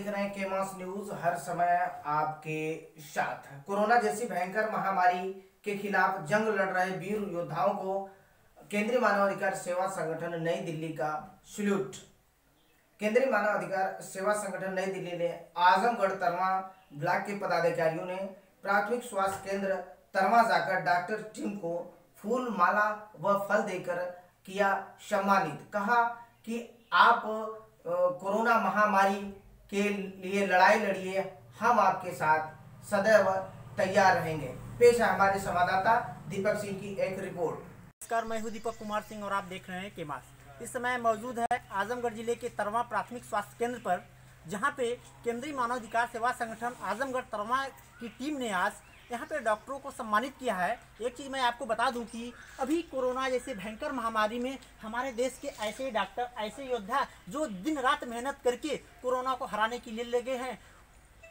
देख रहे हैं केमास न्यूज़ हर समय आपके साथ। कोरोना जैसी भयंकर महामारी के खिलाफ जंग लड़ रहे वीर योद्धाओं को केंद्रीय मानवाधिकार सेवा संगठन नई दिल्ली का सल्यूट। केंद्रीय मानव अधिकार सेवा संगठन नई दिल्ली ने आजमगढ़ तरमा ब्लॉक के पदाधिकारियों ने प्राथमिक स्वास्थ्य केंद्र तरमा जाकर डॉक्टर टीम को फूल, माला व फल देकर किया सम्मानित। कहा कि आप कोरोना महामारी के लिए लड़ाई लड़िए, हम आपके साथ सदैव तैयार रहेंगे। पेश है हमारे संवाददाता दीपक सिंह की एक रिपोर्ट। नमस्कार, मैं हूँ दीपक कुमार सिंह और आप देख रहे हैं केमास इस समय मौजूद है आजमगढ़ ज़िले के तरवा प्राथमिक स्वास्थ्य केंद्र पर, जहाँ पे केंद्रीय मानवाधिकार सेवा संगठन आजमगढ़ तरवा की टीम ने आज यहाँ पे डॉक्टरों को सम्मानित किया है। एक चीज़ मैं आपको बता दूँ कि अभी कोरोना जैसे भयंकर महामारी में हमारे देश के ऐसे डॉक्टर, ऐसे योद्धा जो दिन रात मेहनत करके कोरोना को हराने के लिए लगे हैं,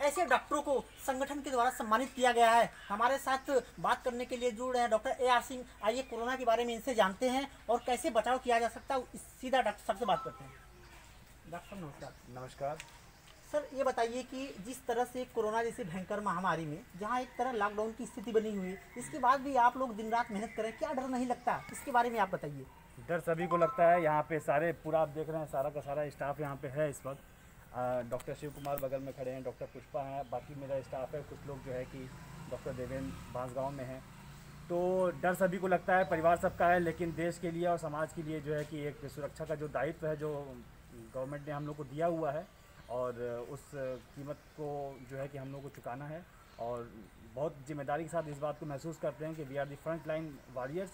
ऐसे डॉक्टरों को संगठन के द्वारा सम्मानित किया गया है। हमारे साथ बात करने के लिए जुड़ रहे हैं डॉक्टर ए आर सिंह। आइए कोरोना के बारे में इनसे जानते हैं और कैसे बचाव किया जा सकता है सीधा डॉक्टर साहब से बात करते हैं। डॉक्टर नमस्कार। नमस्कार। सर, ये बताइए कि जिस तरह से कोरोना जैसी भयंकर महामारी में जहाँ एक तरह लॉकडाउन की स्थिति बनी हुई है इसके बाद भी आप लोग दिन रात मेहनत करें, क्या डर नहीं लगता? इसके बारे में आप बताइए। डर सभी को लगता है। यहाँ पे सारे, पूरा आप देख रहे हैं, सारा का सारा स्टाफ यहाँ पे है इस वक्त। डॉक्टर शिव कुमार बगल में खड़े हैं डॉक्टर पुष्पा हैं, बाकी मेरा स्टाफ है, कुछ लोग जो है कि डॉक्टर देवेंद्र बांसगांव में हैं। तो डर सभी को लगता है, परिवार सबका है, लेकिन देश के लिए और समाज के लिए जो है कि एक सुरक्षा का जो दायित्व है, जो गवर्नमेंट ने हम लोग को दिया हुआ है और उस कीमत को जो है कि हम लोग को चुकाना है और बहुत ज़िम्मेदारी के साथ इस बात को महसूस करते हैं कि we are the front line warriors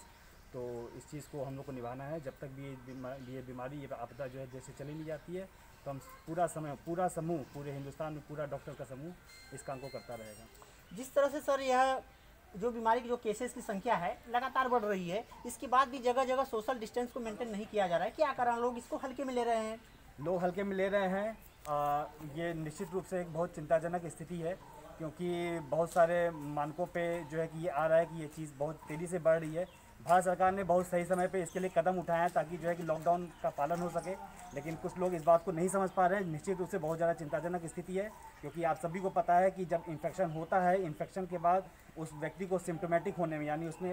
तो इस चीज़ को हम लोग को निभाना है। जब तक भी ये बीमा- ये बीमारी ये आपदा जो है जैसे चली नहीं जाती है तो हम पूरा समय पूरा समूह पूरे हिंदुस्तान में पूरा डॉक्टर का समूह इस काम को करता रहेगा। जिस तरह से सर यह जो बीमारी की जो केसेस की संख्या है लगातार बढ़ रही है इसके बाद भी जगह जगह सोशल डिस्टेंस को मेंटेन नहीं किया जा रहा है। क्या कारण? लोग इसको हल्के में ले रहे हैं। लोग हल्के में ले रहे हैं। ये निश्चित रूप से एक बहुत चिंताजनक स्थिति है, क्योंकि बहुत सारे मानकों पे जो है कि ये आ रहा है कि ये चीज़ बहुत तेज़ी से बढ़ रही है। भारत सरकार ने बहुत सही समय पे इसके लिए कदम उठाए हैं ताकि जो है कि लॉकडाउन का पालन हो सके, लेकिन कुछ लोग इस बात को नहीं समझ पा रहे हैं। निश्चित रूप से बहुत ज़्यादा चिंताजनक स्थिति है, क्योंकि आप सभी को पता है कि जब इन्फेक्शन होता है इन्फेक्शन के बाद उस व्यक्ति को सिम्टोमेटिक होने में, यानी उसमें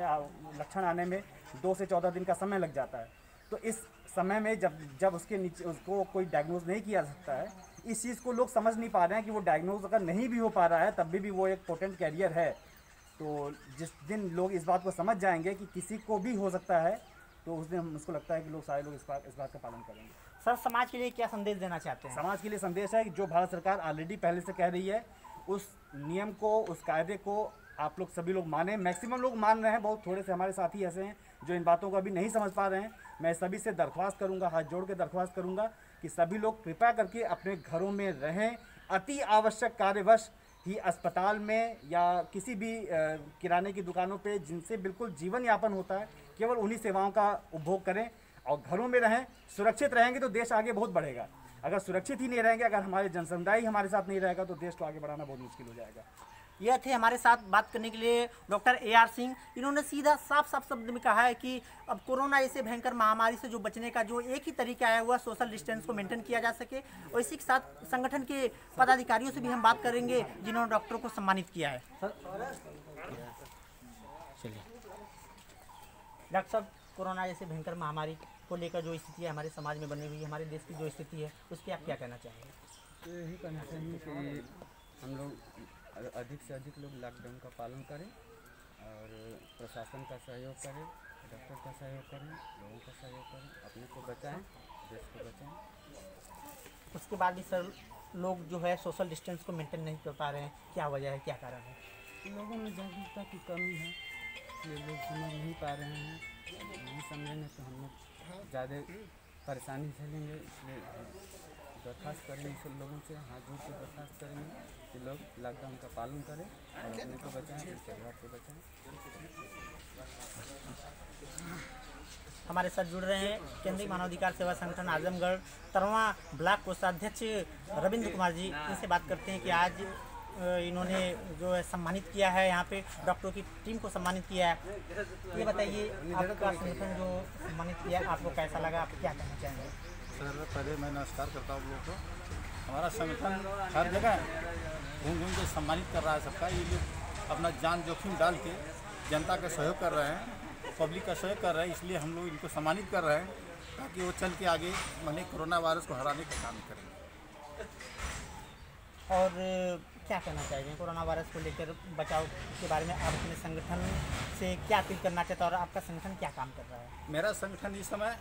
लक्षण आने में दो से चौदह दिन का समय लग जाता है। तो इस समय में जब जब उसके नीचे उसको कोई डायग्नोज नहीं किया जा सकता है इस चीज़ को लोग समझ नहीं पा रहे हैं कि वो डायग्नोज अगर नहीं भी हो पा रहा है तब भी, भी वो एक पोटेंट कैरियर है। तो जिस दिन लोग इस बात को समझ जाएँगे कि किसी को भी हो सकता है तो उस दिन हम उसको लगता है कि लोग सारे लोग इस बात इस बात का पालन करेंगे। सर समाज के लिए क्या संदेश देना चाहते हैं? समाज के लिए संदेश है कि जो भारत सरकार ऑलरेडी पहले से कह रही है उस नियम को उस कायदे को आप लोग सभी लोग माने। मैक्सिमम लोग मान रहे हैं बहुत थोड़े से हमारे साथी ऐसे हैं जो इन बातों को अभी नहीं समझ पा रहे हैं। मैं सभी से दरख्वास्त करूँगा, हाथ जोड़ के दरख्वास्त करूँगा कि सभी लोग कृपया करके अपने घरों में रहें। अति आवश्यक कार्यवश ही अस्पताल में या किसी भी किराने की दुकानों पे जिनसे बिल्कुल जीवन यापन होता है, केवल उन्हीं सेवाओं का उपभोग करें और घरों में रहें। सुरक्षित रहेंगे तो देश आगे बहुत बढ़ेगा। अगर सुरक्षित ही नहीं रहेंगे, अगर हमारे जनसमुदाय हमारे साथ नहीं रहेगा तो देश को आगे बढ़ाना बहुत मुश्किल हो जाएगा। यह थे हमारे साथ बात करने के लिए डॉक्टर ए आर सिंह। इन्होंने सीधा साफ़ साफ़ शब्द में कहा है कि अब कोरोना ऐसे भयंकर महामारी से जो बचने का जो एक ही तरीका है वह सोशल डिस्टेंस को मेंटेन किया जा सके और इसी के साथ संगठन के पदाधिकारियों से भी हम बात करेंगे, जिन्होंने डॉक्टरों को सम्मानित किया है। डॉक्टर साहब, कोरोना जैसे भयंकर महामारी को लेकर जो स्थिति है, हमारे समाज में बनी हुई है हमारे देश की जो स्थिति है उस पर आप क्या कहना चाहेंगे? तो यही कहना चाहिए कि हम लोग अधिक से अधिक लोग लॉकडाउन का पालन करें और प्रशासन का सहयोग करें डॉक्टर का सहयोग करें लोगों का सहयोग करें अपने को बचाएँ देश को बचाएँ। उसके बाद भी सर लोग जो है सोशल डिस्टेंस को मेंटेन नहीं कर पा रहे हैं। क्या वजह है क्या कारण है? लोगों में जागरूकता की कमी है। इसलिए लोग समझ नहीं पा रहे हैं। नहीं समझेंगे तो हम लोग ज़्यादा परेशानी झेलेंगे इसलिए दरख्वास्त करेंगे सब लोगों से हाथ जोड़ के दरख्वास्त करेंगे। कि लोग लॉकडाउन का पालन करें और अपने को बचाएँ, अपने परिवार को बचाएँ। हमारे साथ जुड़ रहे हैं केंद्रीय मानवाधिकार सेवा संगठन आजमगढ़। तरवा ब्लॉक कोषाध्यक्ष रविंद्र कुमार जी, इनसे बात करते हैं कि आज इन्होंने जो है सम्मानित किया है, यहाँ पे डॉक्टरों की टीम को सम्मानित किया है। ये बताइए, आपका संगठन जो सम्मानित किया, आपको कैसा लगा? आप क्या कहना चाहेंगे? सर पहले मैं नमस्कार करता हूँ लोग को। हमारा संगठन हर जगह घूम घूम के सम्मानित कर रहा है सबका। ये लोग अपना जान जोखिम डाल के जनता का सहयोग कर रहे हैं पब्लिक का सहयोग कर रहे हैं इसलिए हम लोग इनको सम्मानित कर रहे हैं ताकि वो चल के आगे मैंने कोरोना वायरस को हराने का काम करेंगे और क्या कहना चाहिए कोरोना वायरस को लेकर बचाव के बारे में? आप अपने संगठन से क्या अपील करना चाहते हैं और आपका संगठन क्या काम कर रहा है? मेरा संगठन इस समय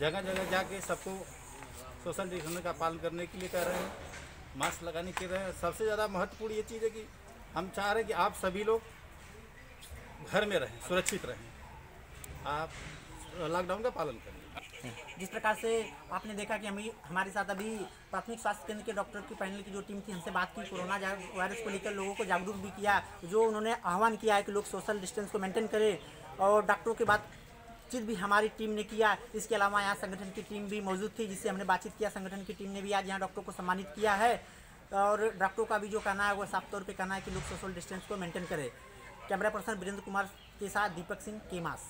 जगह जगह जाके सबको सोशल डिस्टेंस का पालन करने के लिए कह रहे हैं। मास्क लगाने के हैं सबसे ज़्यादा महत्वपूर्ण ये चीज़ है कि हम चाह रहे हैं कि आप सभी लोग घर में रहें, सुरक्षित रहें। आप लॉकडाउन का पालन करें। जिस प्रकार से आपने देखा कि हमें हमारे साथ अभी प्राथमिक स्वास्थ्य केंद्र के डॉक्टर की पैनल की जो टीम थी, हमसे बात की, कोरोना वायरस को लेकर लोगों को जागरूक भी किया, जो उन्होंने आह्वान किया है कि लोग सोशल डिस्टेंस को मेंटेन करें। और डॉक्टरों के बातचीत भी हमारी टीम ने किया। इसके अलावा यहाँ संगठन की टीम भी मौजूद थी, जिससे हमने बातचीत किया। संगठन की टीम ने भी आज यहाँ डॉक्टर को सम्मानित किया है और डॉक्टरों का भी जो कहना है, वो साफ़ तौर पर कहना है कि लोग सोशल डिस्टेंस को मेंटेन करें। कैमरा पर्सन वीरेंद्र कुमार के साथ दीपक सिंह, केमास।